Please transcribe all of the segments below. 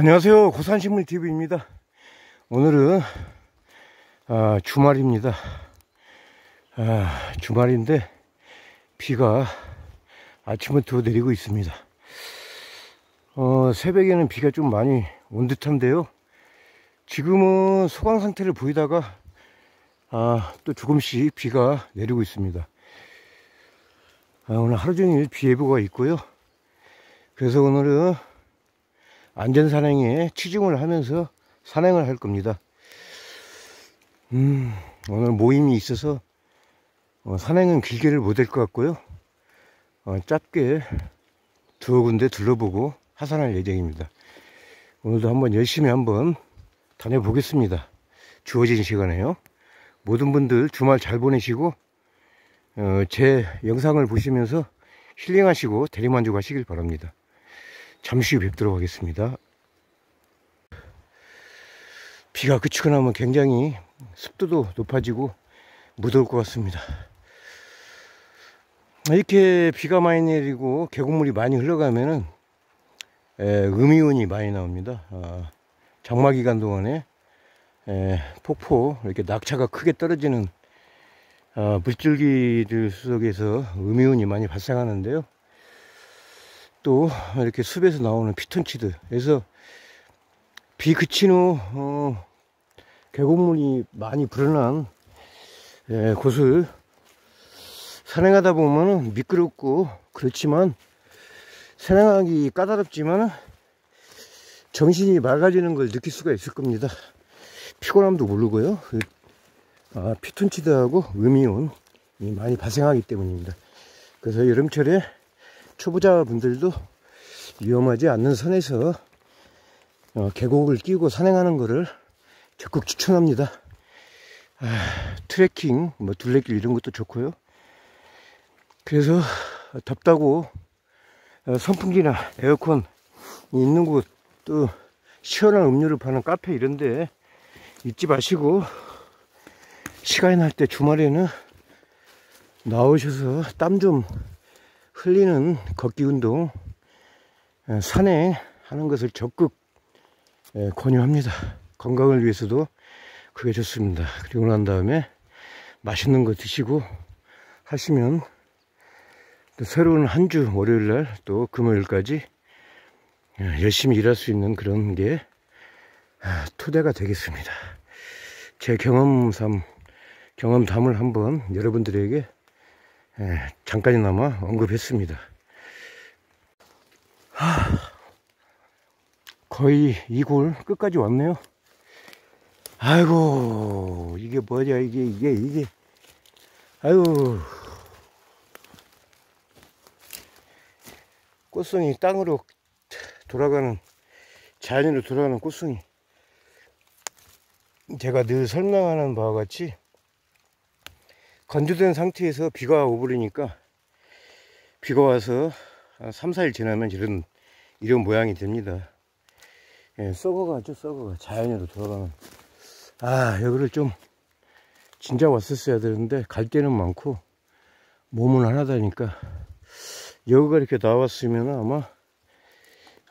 안녕하세요. 고산식물TV입니다. 오늘은 아, 주말입니다. 아, 주말인데 비가 아침부터 내리고 있습니다. 어, 새벽에는 비가 좀 많이 온 듯한데요. 지금은 소강 상태를 보이다가 아, 또 조금씩 비가 내리고 있습니다. 아, 오늘 하루 종일 비 예보가 있고요. 그래서 오늘은 안전산행에 치중을 하면서 산행을 할 겁니다. 음, 오늘 모임이 있어서 어, 산행은 길게를 못할 것 같고요. 어, 짧게 두어 군데 둘러보고 하산할 예정입니다. 오늘도 한번 열심히 한번 다녀보겠습니다. 주어진 시간에요. 모든 분들 주말 잘 보내시고 어, 제 영상을 보시면서 힐링하시고 대리만족하시길 바랍니다. 잠시 후 뵙도록 하겠습니다. 비가 그치고 나면 굉장히 습도도 높아지고 무더울 것 같습니다. 이렇게 비가 많이 내리고 계곡물이 많이 흘러가면은 음이온이 많이 나옵니다. 아, 장마 기간 동안에 폭포 이렇게 낙차가 크게 떨어지는 아, 물줄기들 속에서 음이온이 많이 발생하는데요. 또 이렇게 숲에서 나오는 피톤치드 그래서 비 그친 후 어, 계곡물이 많이 불어난 예, 곳을 산행하다 보면 미끄럽고 그렇지만 산행하기 까다롭지만 정신이 맑아지는 걸 느낄 수가 있을 겁니다. 피곤함도 모르고요. 그, 아, 피톤치드하고 음이온이 많이 발생하기 때문입니다. 그래서 여름철에 초보자분들도 위험하지 않는 선에서 어, 계곡을 끼고 산행하는 것을 적극 추천합니다. 아, 트레킹, 뭐 둘레길 이런 것도 좋고요. 그래서 덥다고 어, 선풍기나 에어컨 있는 곳 또 시원한 음료를 파는 카페 이런데 잊지 마시고 시간이 날 때 주말에는 나오셔서 땀 좀 흘리는 걷기 운동 산행하는 것을 적극 권유합니다. 건강을 위해서도 그게 좋습니다. 그리고 난 다음에 맛있는 거 드시고 하시면 또 새로운 한 주 월요일 날 또 금요일까지 열심히 일할 수 있는 그런 게 아, 토대가 되겠습니다. 제 경험삼 경험담을 한번 여러분들에게 예, 잠깐이나마 언급했습니다. 하, 거의 이골 끝까지 왔네요. 아이고 이게 뭐냐 이게 이게 이게 아유 꽃송이 땅으로 돌아가는 자연으로 돌아가는 꽃송이 제가 늘 설명하는 바와 같이 건조된 상태에서 비가 오버리니까 비가 와서 한 3, 4일 지나면 이런 이런 모양이 됩니다. 예, 썩어가죠 썩어가. 자연으로 돌아가는 아 여기를 좀 진짜 왔었어야 되는데 갈 데는 많고 몸은 하나다니까. 여기가 이렇게 나왔으면 아마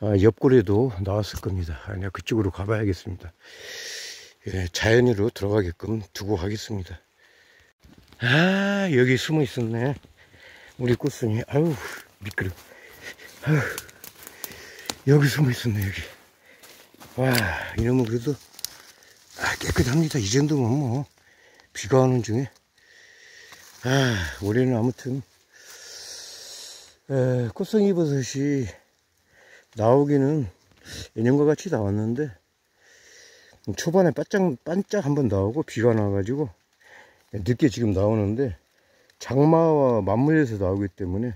아, 옆구리도 나왔을 겁니다. 아, 내가 그쪽으로 가봐야겠습니다. 예, 자연으로 들어가게끔 두고 가겠습니다 아 여기 숨어 있었네. 우리 꽃순이. 아유 미끄러. 아유 여기 숨어 있었네 여기. 와 이러면 그래도 아, 깨끗합니다. 이 정도면 뭐. 비가 오는 중에. 아 올해는 아무튼. 에, 꽃송이 버섯이 나오기는 예년과 같이 나왔는데 초반에 반짝 반짝 한번 나오고 비가 나와가지고 늦게 지금 나오는데 장마와 맞물려서 나오기 때문에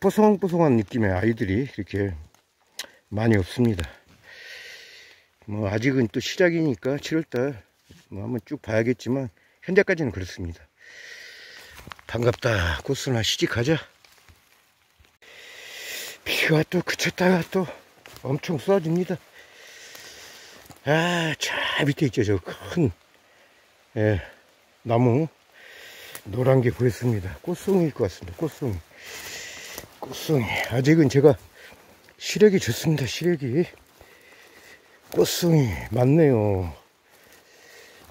뽀송뽀송한 느낌의 아이들이 이렇게 많이 없습니다. 뭐 아직은 또 시작이니까 7월달 뭐 한번 쭉 봐야겠지만 현재까지는 그렇습니다. 반갑다. 꽃순아 시집가자. 비가 또 그쳤다가 또 엄청 쏟아집니다. 아저 밑에 있죠 저 큰 예, 나무 노란 게 보였습니다. 꽃송이일 것 같습니다. 꽃송이. 꽃송이. 아직은 제가 시력이 좋습니다. 시력이. 꽃송이 맞네요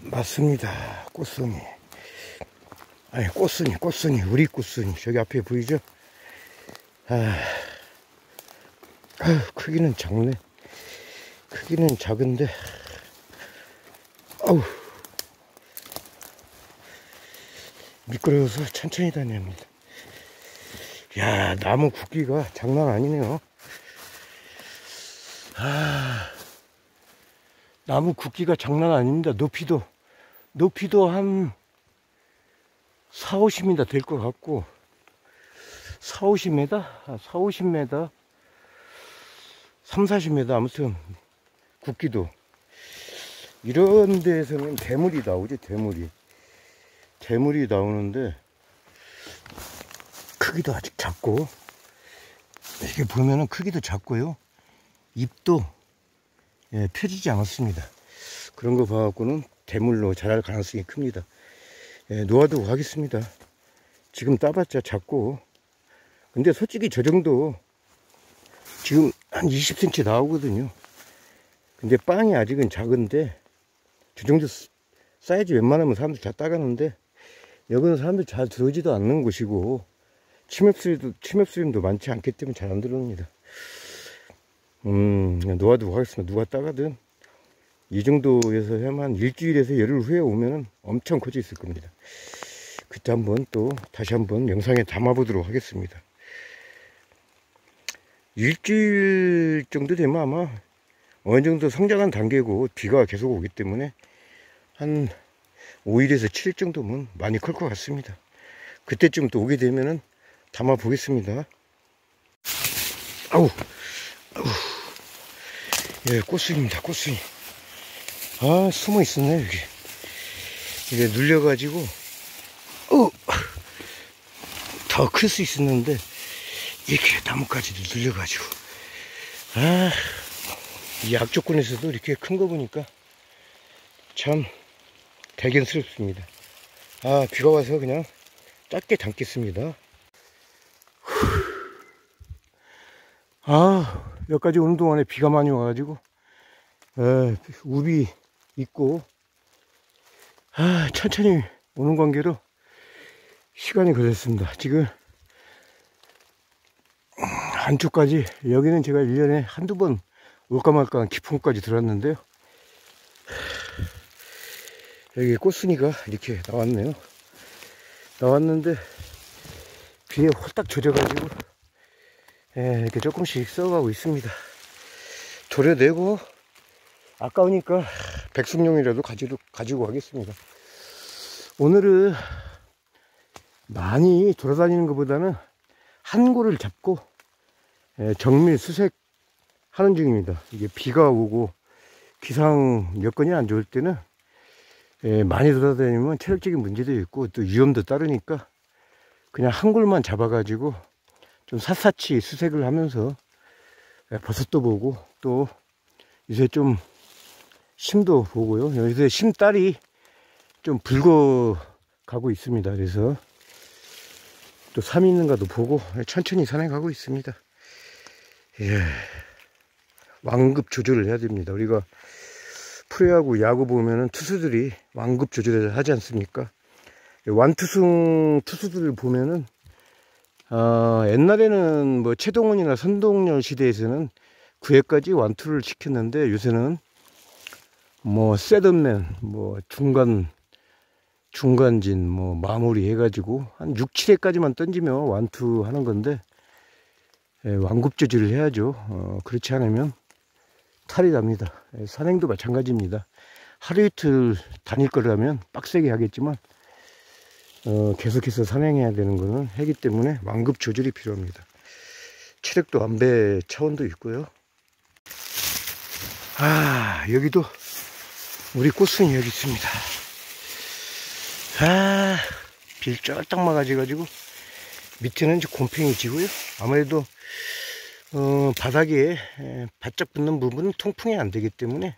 맞습니다 꽃송이 아니 꽃순이 꽃순이 우리 꽃순이 저기 앞에 보이죠 아, 아 크기는 작네 크기는 작은데 아우 미끄러워서 천천히 다녀야 합니다. 야 나무 굵기가 장난 아니네요. 아 나무 굵기가 장난 아닙니다. 높이도 높이도 한 4, 50m 될 것 같고 4, 50m? 4, 50m 3, 40m 아무튼 굵기도. 이런 데에서는 대물이 나오지 대물이 대물이 나오는데 크기도 아직 작고 이게 보면은 크기도 작고요. 잎도 예, 펴지지 않았습니다. 그런 거 봐갖고는 대물로 자랄 가능성이 큽니다. 예, 놓아두고 가겠습니다. 지금 따봤자 작고. 근데 솔직히 저 정도 지금 한 20cm 나오거든요. 근데 빵이 아직은 작은데 저 정도 사이즈 웬만하면 사람들 다 따가는데 여기는 사람들 잘 들어오지도 않는 곳이고 침엽수림도 침엽수림도 많지 않기 때문에 잘 안 들어옵니다. 음 놓아두고 하겠습니다. 누가 따가든 이 정도에서 해만 일주일에서 열흘 후에 오면은 엄청 커져 있을 겁니다. 그때 한번 또 다시 한번 영상에 담아 보도록 하겠습니다. 일주일 정도 되면 아마 어느 정도 성장한 단계고 비가 계속 오기 때문에 한 5일에서 7일 정도면 많이 클 것 같습니다. 그때쯤 또 오게 되면은 담아 보겠습니다. 아우 아우. 예 꽃순입니다 꽃순이. 아 숨어 있었네 여기. 이게 눌려 가지고 어, 더 클 수 있었는데 이렇게 나뭇가지도 눌려 가지고. 아이 약조건에서도 이렇게 큰 거 보니까 참 대견스럽습니다. 아 비가 와서 그냥 짧게 담겠습니다. 아 여기까지 오는 동안에 비가 많이 와가지고 에, 우비 있고 아 천천히 오는 관계로 시간이 걸렸습니다. 지금 안쪽까지 여기는 제가 1년에 한두 번 올까 말까 깊은 곳까지 들어왔는데요 여기 꽃순이가 이렇게 나왔네요. 나왔는데 비에 홀딱 젖어가지고 예, 이렇게 조금씩 썩어가고 있습니다. 조려내고 아까우니까 백숙용이라도 가지고, 가지고 가겠습니다. 오늘은 많이 돌아다니는 것보다는 한 골을 잡고 예, 정밀 수색 하는 중입니다. 이게 비가 오고 기상 여건이 안 좋을 때는 예, 많이 돌아다니면 체력적인 문제도 있고 또 위험도 따르니까 그냥 한 골만 잡아가지고 좀 샅샅이 수색을 하면서 예, 버섯도 보고 또 요새 좀 심도 보고요. 요새 심딸이 좀 붉어 가고 있습니다. 그래서 또 삼이 있는가도 보고 천천히 산에 가고 있습니다. 예. 완급 조절을 해야 됩니다. 우리가 프로야구, 야구 보면은 투수들이 완급 조절을 하지 않습니까? 완투승 투수들을 보면은, 어, 옛날에는 뭐 최동원이나 선동열 시대에서는 9회까지 완투를 시켰는데 요새는 뭐 세든맨, 뭐 중간, 중간진, 뭐 마무리 해가지고 한 6, 7회까지만 던지면 완투 하는 건데, 예, 완급 조절을 해야죠. 어, 그렇지 않으면 탈이 납니다. 예, 산행도 마찬가지입니다. 하루 이틀 다닐 거라면 빡세게 하겠지만 어, 계속해서 산행해야 되는 것은 해기 때문에 완급 조절이 필요합니다. 체력도 안배 차원도 있고요. 아 여기도 우리 꽃순이 여기 있습니다. 아빌 쫄딱 막아져 가지고 밑에는 이제 곰팡이 지고요. 아무래도 어, 바닥에 에, 바짝 붙는 부분은 통풍이 안 되기 때문에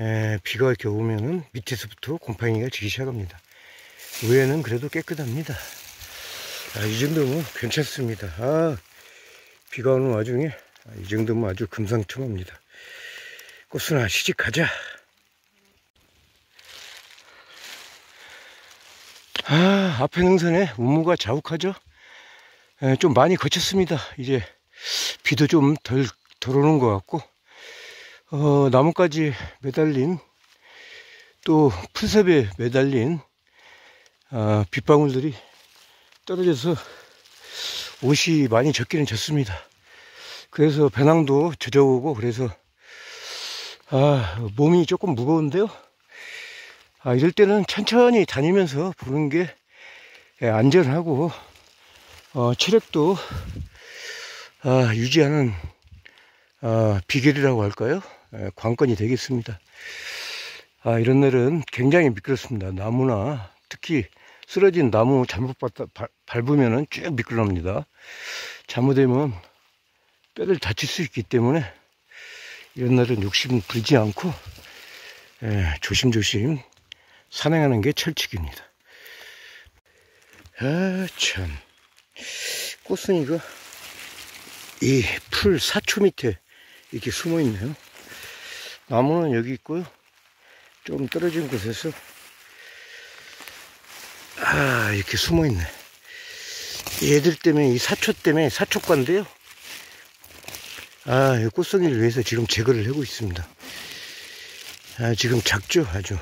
에, 비가 이렇게 오면은 밑에서부터 곰팡이가 지기 시작합니다. 위에는 그래도 깨끗합니다. 아, 이 정도면 괜찮습니다. 아, 비가 오는 와중에 아, 이 정도면 아주 금상첨화입니다. 꽃순아 시집 가자 아 앞에 능선에 우무가 자욱하죠 에, 좀 많이 거쳤습니다 이제 비도 좀덜덜 오는 것 같고 어, 나뭇가지 매달린 또 풀섭에 매달린 어, 빗방울들이 떨어져서 옷이 많이 젖기는 젖습니다 그래서 배낭도 젖어오고 그래서 아, 몸이 조금 무거운데요. 아, 이럴 때는 천천히 다니면서 보는 게 예, 안전하고 어, 체력도 아, 유지하는 아, 비결이라고 할까요? 예, 관건이 되겠습니다. 아, 이런 날은 굉장히 미끄럽습니다. 나무나 특히 쓰러진 나무 잘못 밟으면 쭉 미끄럽니다. 잘못되면 뼈를 다칠 수 있기 때문에 이런 날은 욕심 부리지 않고 예, 조심조심 산행하는 게 철칙입니다. 아, 참. 꽃순이가 이 풀 사초 밑에 이렇게 숨어 있네요. 나무는 여기 있고요. 좀 떨어진 곳에서 아, 이렇게 숨어 있네. 얘들 때문에, 이 사초 때문에, 사초과인데요. 아, 이 꽃송이를 위해서 지금 제거를 하고 있습니다. 아, 지금 작죠, 아주.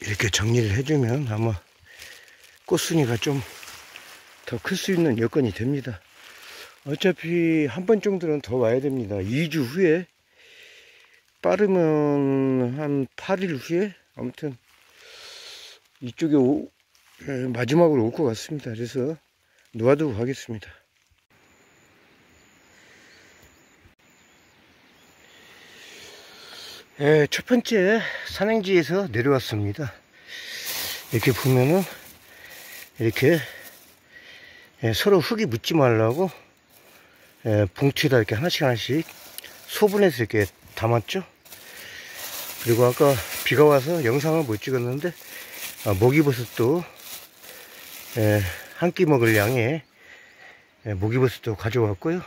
이렇게 정리를 해주면 아마 꽃순이가 좀 더 클 수 있는 여건이 됩니다. 어차피 한 번 정도는 더 와야 됩니다. 2주 후에, 빠르면 한 8일 후에, 아무튼 이쪽에 오, 마지막으로 올 것 같습니다. 그래서 놓아두고 가겠습니다. 예, 첫 번째 산행지에서 내려왔습니다. 이렇게 보면은 이렇게 예, 서로 흙이 묻지 말라고 예, 봉투에다 이렇게 하나씩 하나씩 소분해서 이렇게 담았죠. 그리고 아까 비가 와서 영상을 못 찍었는데 아, 모기버섯도 예, 한끼 먹을 양의 예, 모기버섯도 가져왔고요.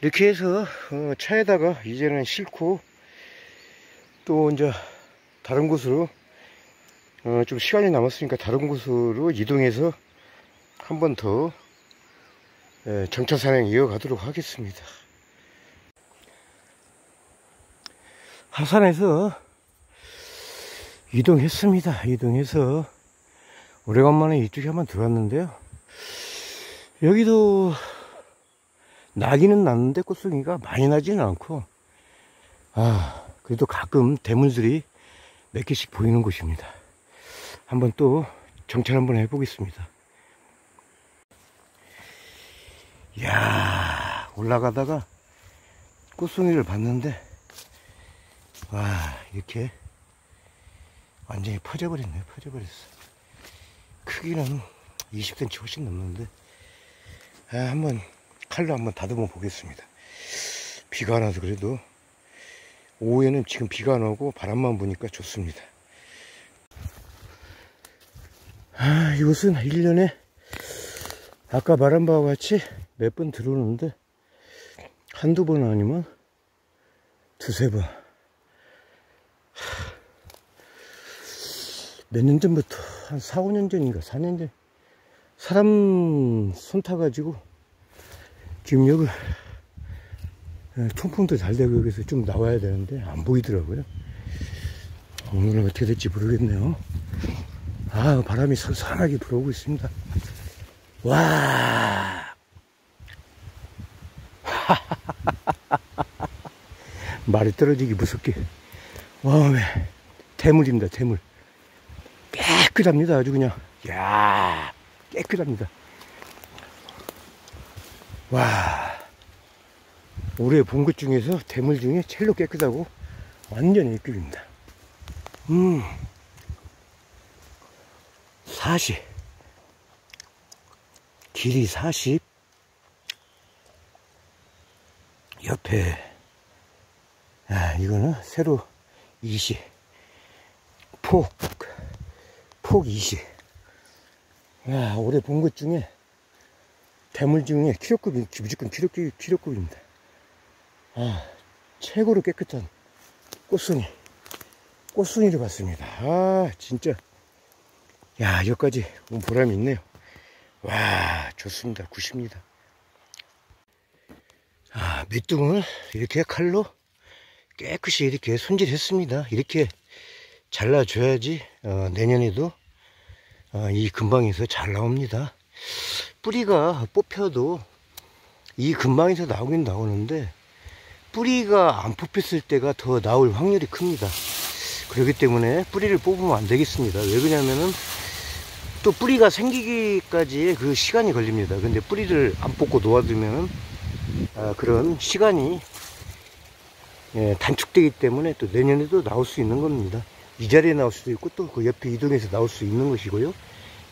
이렇게 해서 어, 차에다가 이제는 싣고 또 이제 다른 곳으로 어, 좀 시간이 남았으니까 다른 곳으로 이동해서 한 번더 예, 정차 산행 이어가도록 하겠습니다. 하산에서 이동했습니다. 이동해서 오래간만에 이쪽에 한번 들어왔는데요. 여기도 나기는 났는데 꽃송이가 많이 나지는 않고 아 그래도 가끔 대문들이 몇 개씩 보이는 곳입니다. 한번 또 정찰 한번 해보겠습니다. 이 야, 올라가다가 꽃송이를 봤는데, 와, 이렇게 완전히 퍼져버렸네요. 퍼져버렸어. 크기는 20cm 훨씬 넘는데, 아, 한번 칼로 한번 다듬어 보겠습니다. 비가 안 와서 그래도 오후에는 지금 비가 안 오고 바람만 부니까 좋습니다. 아, 이곳은 1년에 아까 말한 바와 같이 몇 번 들어오는데 한두 번 아니면 두세 번. 몇 년 전부터 한 4, 5년 전인가 4년 전 사람 손 타가지고 지금 여기 예, 통풍도 잘 되고 여기서 좀 나와야 되는데 안 보이더라고요. 오늘은 어떻게 될지 모르겠네요. 아, 바람이 선선하게 불어오고 있습니다. 와. 말이 떨어지기 무섭게. 와, 왜. 대물입니다, 대물. 깨끗합니다, 아주 그냥. 야 깨끗합니다. 와. 올해 본 것 중에서 대물 중에 제일로 깨끗하고 완전 1급입니다. 음. 40. 길이 40. 옆에, 아, 이거는 새로 20. 폭, 폭 20. 야, 올해 본 것 중에 대물 중에 키로급이 무조건 키로급, 키로급입니다. 아, 최고로 깨끗한 꽃순이 꽃순이를 봤습니다 아 진짜 야 여기까지 온 보람이 있네요 와 좋습니다 굿입니다 아 밑둥을 이렇게 칼로 깨끗이 이렇게 손질했습니다. 이렇게 잘라줘야지 어, 내년에도 어, 이 근방에서 잘 나옵니다. 뿌리가 뽑혀도 이 근방에서 나오긴 나오는데 뿌리가 안 뽑혔을 때가 더 나올 확률이 큽니다. 그렇기 때문에 뿌리를 뽑으면 안 되겠습니다. 왜 그러냐면은 또 뿌리가 생기기까지 그 시간이 걸립니다. 근데 뿌리를 안 뽑고 놓아두면 아, 그런 시간이 예, 단축되기 때문에 또 내년에도 나올 수 있는 겁니다. 이 자리에 나올 수도 있고 또 그 옆에 이동해서 나올 수 있는 것이고요.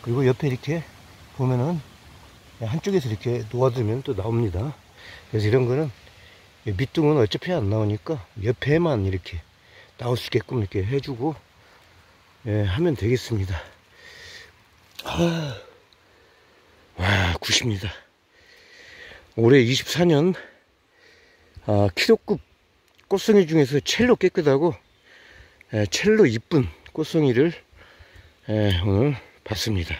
그리고 옆에 이렇게 보면은 한쪽에서 이렇게 놓아두면 또 나옵니다. 그래서 이런 거는 밑둥은 어차피 안 나오니까 옆에만 이렇게 나올 수 있게끔 이렇게 해주고 예, 하면 되겠습니다. 아, 와 굿입니다. 올해 24년 아, 키로급 꽃송이 중에서 첼로 깨끗하고 예, 첼로 이쁜 꽃송이를 예, 오늘 봤습니다.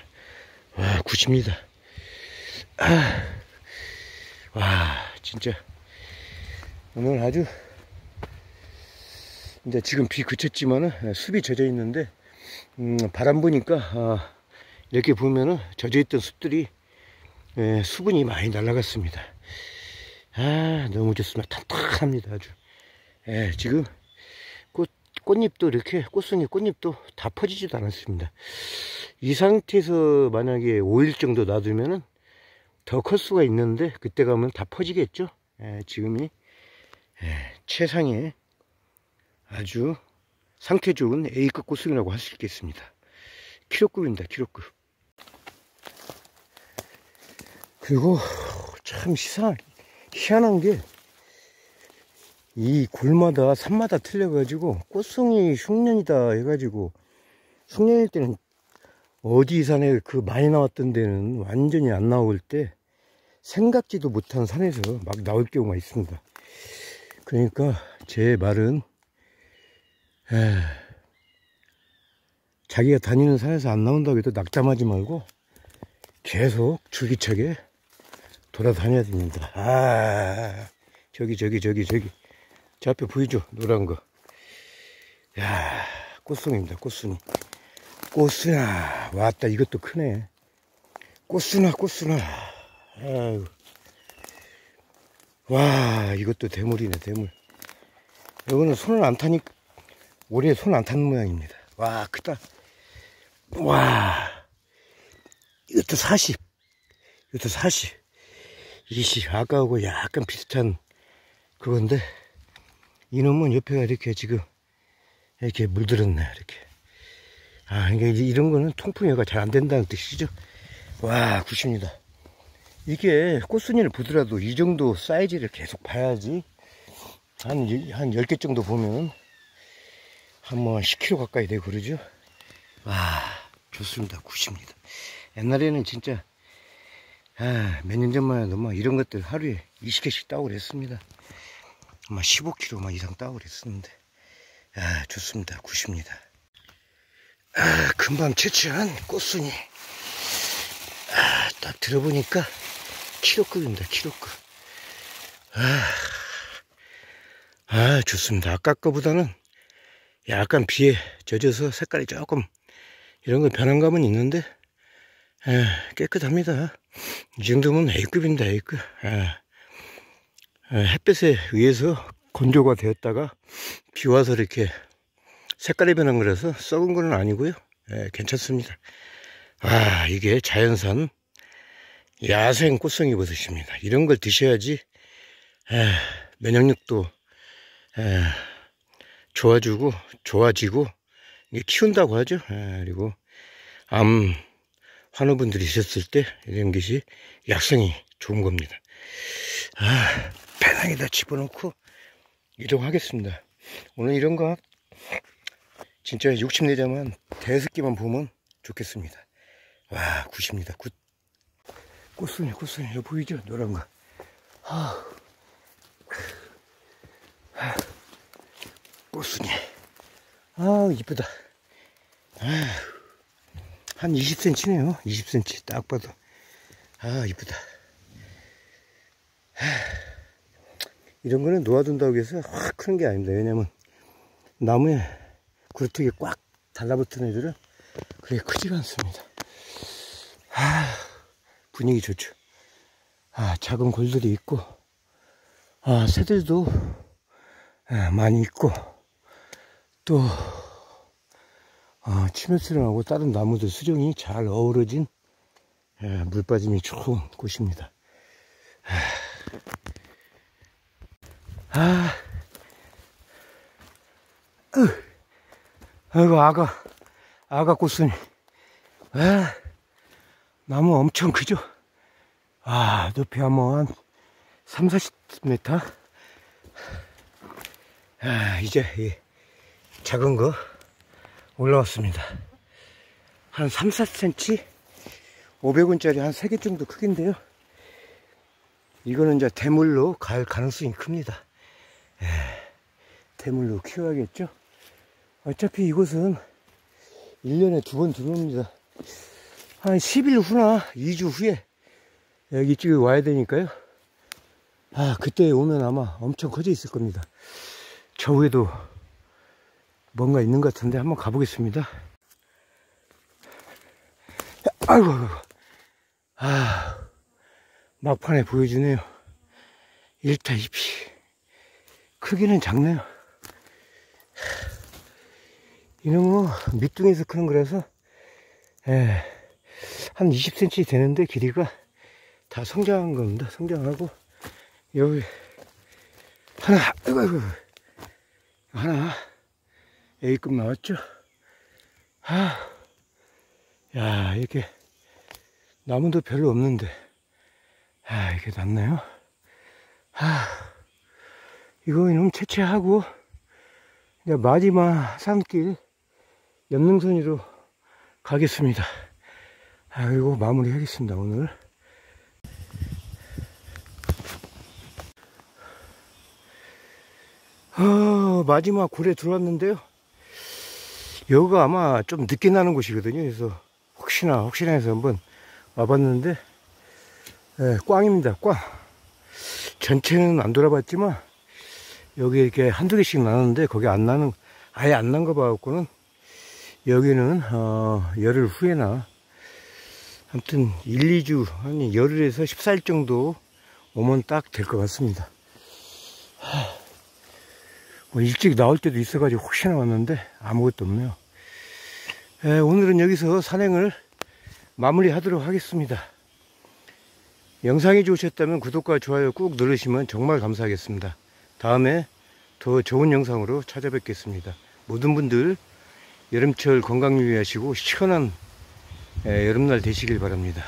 와 굿입니다. 아, 와 진짜. 오늘 아주 이제 지금 비 그쳤지만은 예, 숲이 젖어 있는데 음, 바람 부니까 아, 이렇게 보면은 젖어 있던 숲들이 예, 수분이 많이 날아갔습니다. 아 너무 좋습니다. 탄탄합니다 아주 예, 지금 꽃, 꽃잎도 이렇게 꽃송이 꽃잎도 다 퍼지지도 않았습니다. 이 상태에서 만약에 5일 정도 놔두면은 더 클 수가 있는데 그때 가면 다 퍼지겠죠? 예, 지금이 예, 최상의 아주 상태 좋은 A급 꽃송이라고 할 수 있겠습니다. 키로급입니다 키로급. 그리고 참 희한, 희한한 게 이 골마다 산마다 틀려가지고 꽃송이 흉년이다 해가지고 흉년일 때는 어디 산에 그 많이 나왔던 데는 완전히 안 나올 때 생각지도 못한 산에서 막 나올 경우가 있습니다 그러니까 제 말은 에, 자기가 다니는 산에서 안 나온다고 해도 낙담하지 말고 계속 줄기차게 돌아다녀야 됩니다. 아, 저기, 저기, 저기, 저기. 저 앞에 보이죠? 노란 거. 야, 꽃송입니다, 꽃순이. 꽃순아. 왔다, 이것도 크네. 꽃순아, 꽃순아. 아유. 와, 이것도 대물이네, 대물. 이거는 손을 안 타니, 올해 손 안 타는 모양입니다. 와, 크다. 와. 이것도 40. 이것도 40. 20. 아까하고 약간 비슷한 그건데, 이놈은 옆에가 이렇게 지금, 이렇게 물들었네, 이렇게. 아, 그러니까 이제 이런 거는 통풍효가 잘 안 된다는 뜻이죠. 와, 굿입니다. 이게 꽃순이를 보더라도 이 정도 사이즈를 계속 봐야지. 한, 한 10개 정도 보면, 한번 10kg 가까이 되고 그러죠. 와, 좋습니다. 굿입니다. 옛날에는 진짜 아, 몇 년 전만 해도 막 이런 것들 하루에 20개씩 따고 그랬습니다. 아마 15kg 이상 따고 그랬었는데 아, 좋습니다. 굿입니다. 아, 금방 채취한 꽃순이 아, 딱 들어보니까 키로급입니다. 키로급 아, 아 좋습니다. 아까 거보다는 약간 비에 젖어서 색깔이 조금 이런 거 변한 감은 있는데 에, 깨끗합니다. 이 정도면 A급입니다. A급. 에, 에, 햇볕에 의해서 건조가 되었다가 비 와서 이렇게 색깔이 변한 거라서 썩은 건 아니고요. 에, 괜찮습니다. 아 이게 자연산 야생 꽃송이 버섯입니다. 이런 걸 드셔야지 에, 면역력도 에, 좋아지고 좋아지고 이게 키운다고 하죠. 에, 그리고 암 환우분들이 있었을 때 이런 것이 약성이 좋은 겁니다. 아, 배낭에다 집어넣고 이동하겠습니다. 오늘 이런 거 진짜 욕심내자만 대습기만 보면 좋겠습니다. 와, good입니다. good. 꽃순이, 꽃순이. 여기 보이죠? 노란 거. 아, 꽃순이. 아, 이쁘다. 아, 한 20cm네요. 20cm. 딱 봐도. 아, 이쁘다. 아, 이런 거는 놓아둔다고 해서 확 크는 게 아닙니다. 왜냐면 나무에 구르트기 꽉 달라붙은 애들은 그렇게 크지가 않습니다. 아, 분위기 좋죠. 아, 작은 골들이 있고, 아, 새들도 아, 많이 있고, 또, 아, 치매스름하고 다른 나무들 수정이 잘 어우러진 예, 물 빠짐이 좋은 곳입니다. 아, 으, 아이고, 아가, 아가 꽃순이. 아, 나무 엄청 크죠? 아, 높이 한번 한 3, 40m? 아, 이제 이 작은 거 올라왔습니다. 한 3, 4cm? 500원짜리 한 3개 정도 크긴데요. 이거는 이제 대물로 갈 가능성이 큽니다. 예, 대물로 키워야겠죠? 어차피 이곳은 1년에 두 번 들어옵니다. 한 10일 후나 2주 후에 여기 이쪽에 와야 되니까요. 아, 그때 오면 아마 엄청 커져 있을 겁니다. 저 위에도 뭔가 있는 것 같은데 한번 가보겠습니다. 아이고, 아이고. 아, 막판에 보여주네요. 1타 2피. 크기는 작네요. 이놈은 밑둥에서 크는 거라서, 예, 한 20cm 되는데 길이가 다 성장한 겁니다. 성장하고, 여기, 하나, 아이고, 하나, A급 나왔죠? 아, 야, 이렇게, 나무도 별로 없는데, 아, 이게 낫나요? 아, 이거 이놈 채취하고, 이제 마지막 산길, 연능선이로 가겠습니다. 아이고, 마무리 하겠습니다, 오늘. 어, 마지막 굴에 들어왔는데요. 여기가 아마 좀 늦게 나는 곳이거든요. 그래서 혹시나, 혹시나 해서 한번 와봤는데, 예, 꽝입니다, 꽝. 전체는 안 돌아봤지만, 여기 이렇게 한두 개씩 나는데, 거기 안 나는, 아예 안 난 거 봐갖고는, 여기는, 어, 열흘 후에나, 아무튼 1, 2주, 아니, 열흘에서 14일 정도 오면 딱 될 것 같습니다. 뭐 일찍 나올 때도 있어가지고 혹시나 왔는데 아무것도 없네요. 에, 오늘은 여기서 산행을 마무리하도록 하겠습니다. 영상이 좋으셨다면 구독과 좋아요 꾹 누르시면 정말 감사하겠습니다. 다음에 더 좋은 영상으로 찾아뵙겠습니다. 모든 분들 여름철 건강 유의하시고 시원한 에, 여름날 되시길 바랍니다.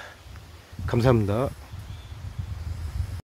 감사합니다.